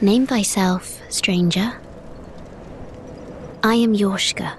Name thyself, stranger. I am Yorshka,